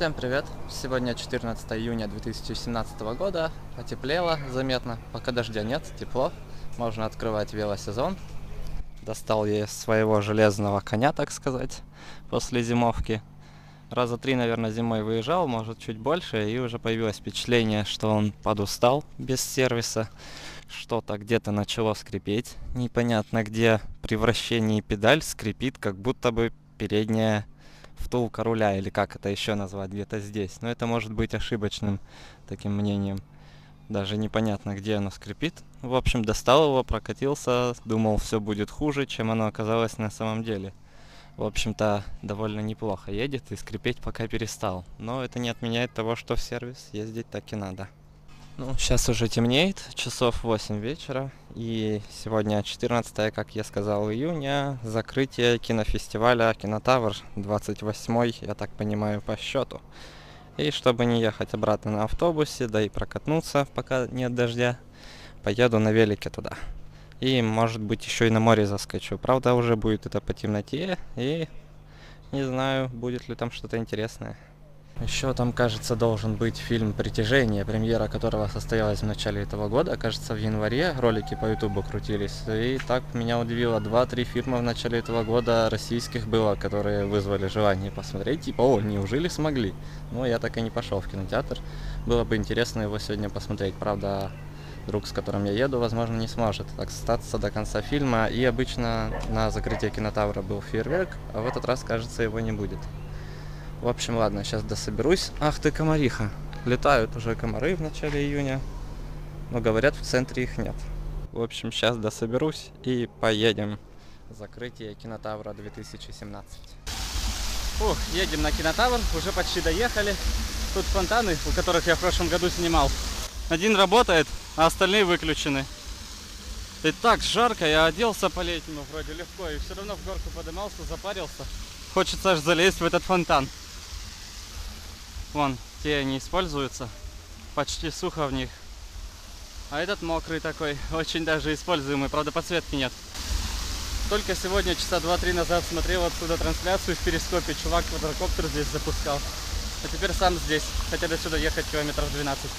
Всем привет! Сегодня 14 июня 2017 года. Потеплело заметно. Пока дождя нет, тепло. Можно открывать велосезон. Достал я своего железного коня, так сказать, после зимовки. Раза три, наверное, зимой выезжал, может чуть больше, и уже появилось впечатление, что он подустал без сервиса. Что-то где-то начало скрипеть. Непонятно где при вращении педаль скрипит, как будто бы передняя втулка руля, или как это еще назвать, где-то здесь. Но это может быть ошибочным таким мнением. Даже непонятно, где оно скрипит. В общем, достал его, прокатился, думал, все будет хуже, чем оно оказалось на самом деле. В общем-то, довольно неплохо едет и скрипеть пока перестал. Но это не отменяет того, что в сервис ездить так и надо. Ну, сейчас уже темнеет, часов 8 вечера, и сегодня 14, как я сказал, июня, закрытие кинофестиваля «Кинотавр», 28 я так понимаю, по счету. И чтобы не ехать обратно на автобусе, да и прокатнуться, пока нет дождя, поеду на велике туда. И, может быть, еще и на море заскочу. Правда, уже будет это по темноте, и не знаю, будет ли там что-то интересное. Еще там, кажется, должен быть фильм «Притяжение», премьера которого состоялась в начале этого года, кажется, в январе. Ролики по ютубу крутились. И так меня удивило, два-три фильма в начале этого года российских было, которые вызвали желание посмотреть. Типа, о, неужели смогли? Но я так и не пошел в кинотеатр. Было бы интересно его сегодня посмотреть. Правда, друг, с которым я еду, возможно, не сможет остаться до конца фильма. И обычно на закрытии кинотавра был фейерверк, а в этот раз, кажется, его не будет. В общем, ладно, сейчас дособерусь. Ах ты, комариха. Летают уже комары в начале июня. Но говорят, в центре их нет. В общем, сейчас дособерусь и поедем. Закрытие кинотавра 2017. Фух, едем на кинотавр, уже почти доехали. Тут фонтаны, у которых я в прошлом году снимал. Один работает, а остальные выключены. И так жарко, я оделся по-летнему вроде легко, и все равно в горку подымался, запарился. Хочется аж залезть в этот фонтан. Вон, те не используются. Почти сухо в них. А этот мокрый такой, очень даже используемый, правда подсветки нет. Только сегодня, часа два-три назад, смотрел отсюда трансляцию в перископе. Чувак квадрокоптер здесь запускал. А теперь сам здесь. Хотя до сюда ехать километров 12.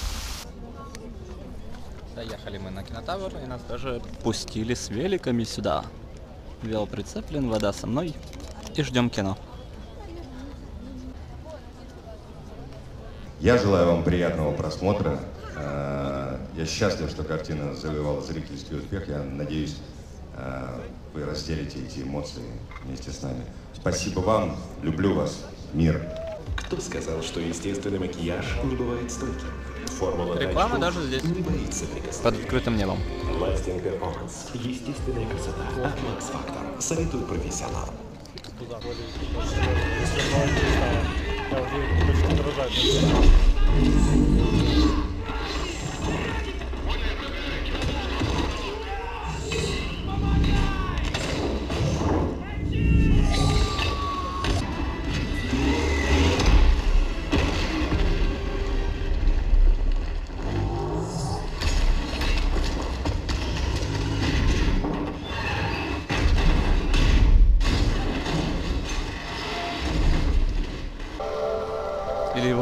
Доехали мы на кинотавр, и нас даже пустили с великами сюда. Вел прицеплен, вода со мной. И ждем кино. Я желаю вам приятного просмотра. Э, Я счастлив, что картина завоевала зрительский успех. Я надеюсь, э, вы разделите эти эмоции вместе с нами. Спасибо вам. Люблю вас. Мир. Кто сказал, что естественный макияж не бывает стойким? Формула Реклама даже здесь. Не боится Под открытым небом. Lasting Performance. Естественная красота от Max Factor. Советую профессионалам. Или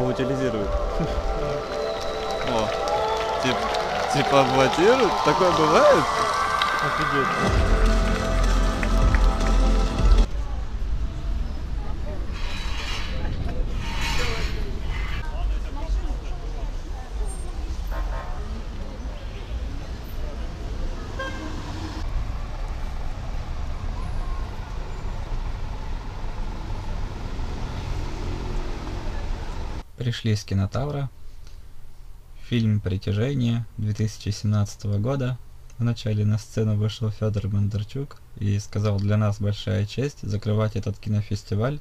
его утилизируют. О, тип- типа блокируют? Такое бывает? Пришли с кинотавра. Фильм «Притяжение» 2017 года. Вначале на сцену вышел Федор Бондарчук и сказал для нас большая честь закрывать этот кинофестиваль.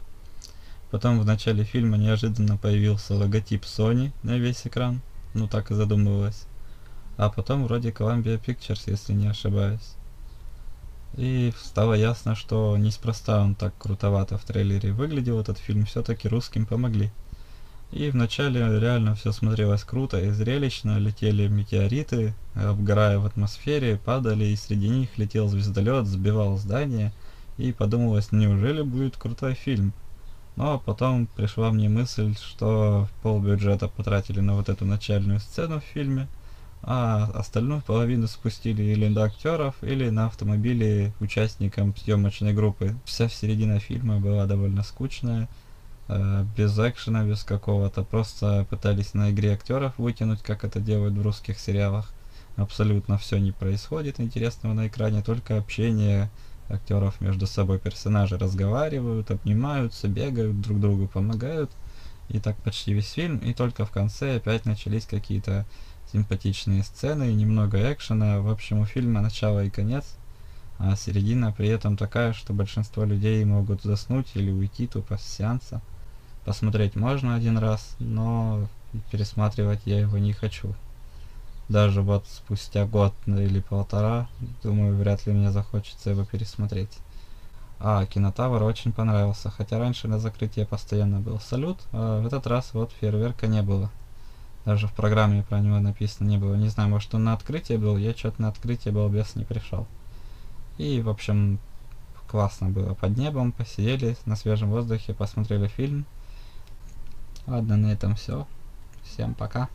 Потом в начале фильма неожиданно появился логотип Sony на весь экран. Ну так и задумывалось. А потом вроде Columbia Pictures, если не ошибаюсь. И стало ясно, что неспроста он так крутовато в трейлере выглядел, этот фильм все-таки русским помогли. И вначале реально все смотрелось круто и зрелищно, летели метеориты, обгорая в атмосфере, падали, и среди них летел звездолет, сбивал здание, и подумалось, неужели будет крутой фильм? Но потом пришла мне мысль, что пол бюджета потратили на вот эту начальную сцену в фильме, а остальную половину спустили или на актеров, или на автомобиле участникам съемочной группы. Вся середина фильма была довольно скучная, э, без экшена, без какого-то. Просто пытались на игре актеров вытянуть, как это делают в русских сериалах. Абсолютно все не происходит интересного на экране, только общение актеров между собой персонажи разговаривают, обнимаются, бегают, друг другу помогают. И так почти весь фильм. И только в конце опять начались какие-то симпатичные сцены немного экшена. В общем, у фильма начало и конец. А середина при этом такая, что большинство людей могут заснуть или уйти тупо с сеанса. Посмотреть можно один раз, но пересматривать я его не хочу даже вот спустя год или полтора, думаю, вряд ли мне захочется его пересмотреть. А, Кинотавр очень понравился, хотя раньше на закрытие постоянно был салют, а в этот раз вот фейерверка не было. Даже в программе про него написано не было. Не знаю, может он на открытие был, я что-то на открытие балбес не пришел. И, в общем, классно было. Под небом посидели на свежем воздухе, посмотрели фильм. Ладно, на этом все. Всем пока.